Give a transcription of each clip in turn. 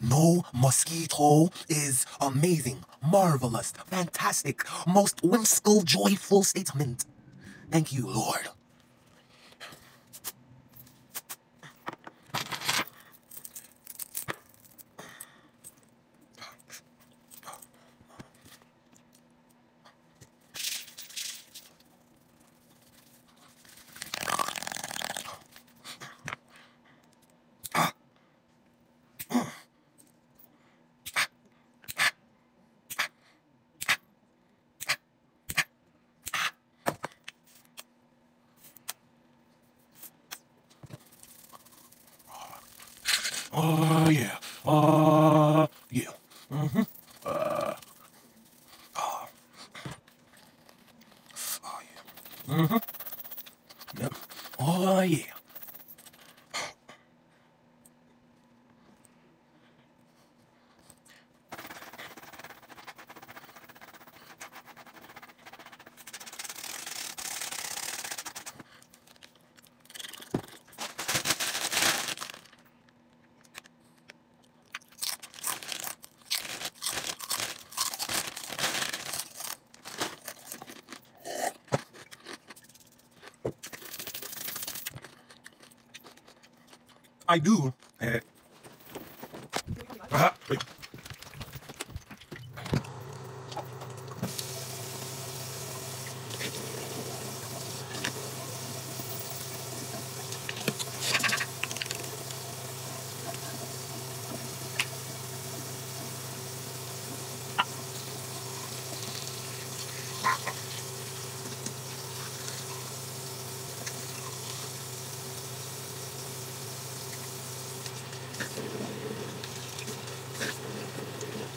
No mosquito is amazing, marvelous, fantastic, most whimsical, joyful statement. Thank you, Lord. Oh, yeah. Oh, yeah. Mm-hmm. Uh, oh. oh, yeah. Mm-hmm. Yep. Oh, yeah. I do. Uh,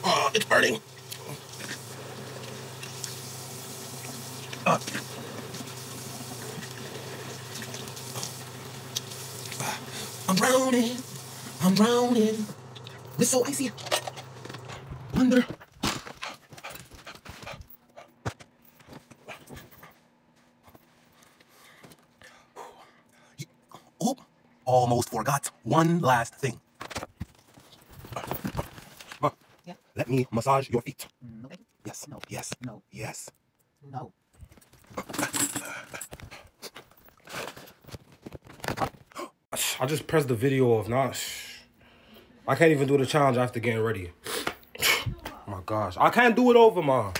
Oh, it's burning. Uh. I'm drowning. I'm drowning. It's so icy. Under. Oh, almost forgot one last thing. Yeah. Let me massage your feet. No. Yes. No. Yes. No. Yes. No. I just pressed the video off. Now, I can't even do the challenge after getting ready. my gosh. I can't do it over, man.